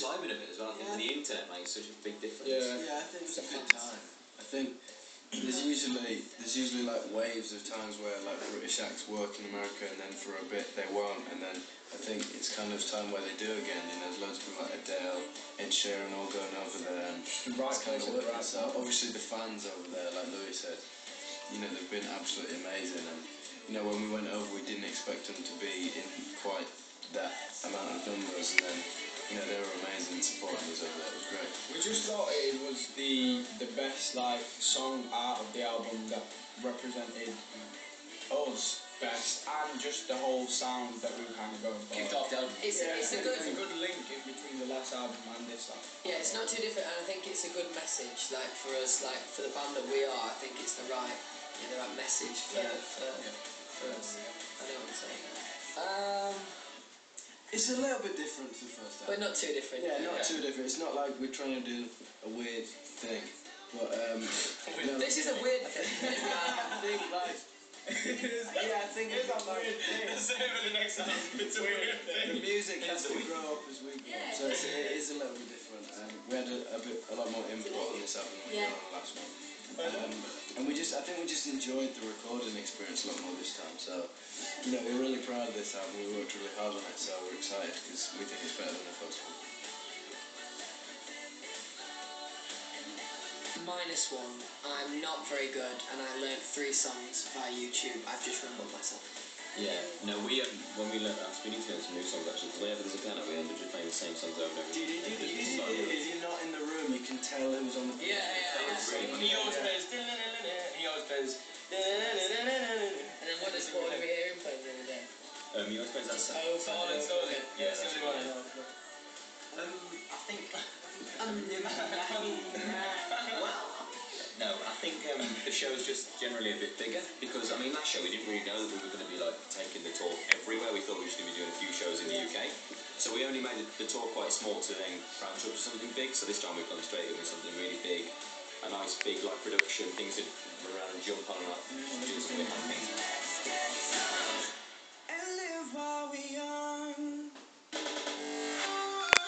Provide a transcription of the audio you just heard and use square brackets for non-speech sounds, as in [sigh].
the timing of it as well. I think Yeah. the internet makes such a big difference. Yeah. Yeah, I think It's a good time. I think there's usually there's usually like waves of times where like British acts work in America and then for a bit they won't and then I think it's kind of time where they do again. You know, there's loads of people like Adele, Ed Sheeran all going over there and The right it's kind of at working. right So obviously the fans over there, like Louis said, you know they've been absolutely amazing and you know when we went over we didn't expect them to be in quite that amount of numbers and then you know they were amazing supporting us over there. It was great. We just thought it was the the best like song out of the album that represented us best and just the whole sound that we were kind of going for. Kicked off the album. It's, Yeah, it's a it's a good, good link in between the last album and this album. yeah, it's not too different, and I think it's a good message. Like for us, like for the band that we are, I think it's the right, yeah, the right message for Yeah. for, for us. I know what I'm saying. Um, It's a little bit different to the first album. but not too different. Yeah, not Yeah. too different. It's not like we're trying to do a weird thing. But um [laughs] no, This is a weird thing. [laughs] I think like yeah, I think it's like Same as the next album. It's a weird the music has to grow up as we go. Yeah. So it's, it is a little bit different. Um, we had a, a bit a lot more input on this album than we Yeah. did on the last one. Um, and we just I think we just enjoyed the recording experience a lot more this time. So you know we're really proud of this album. We worked really hard on it, so we're excited because we think it's better than the first one. Minus one. I'm not very good, and I learnt three songs via YouTube. I've just rumbled myself. Yeah, no, we um, when we learned, I was speaking to him some new songs actually, because whenever there's a piano, we end up just playing the same songs over and over. It's not really- If you're not in the room, you can tell who's on the Yeah, yeah, It's really. [laughs] He always plays. He always plays. And then what does what did we hear him play the other day? Um, you always play that song. Oh, Silent okay. Story. Yeah, That's that's the only one I Um, I think. Um, [laughs] No, I think um, the show's just generally a bit bigger because I mean last show we didn't really know that we were going to be like taking the tour everywhere. We thought we were just going to be doing a few shows in the UK, so we only made the, the tour quite small to then branch up to something big. So this time we've gone straight in with something really big, a nice big like production, things that run around and jump on and like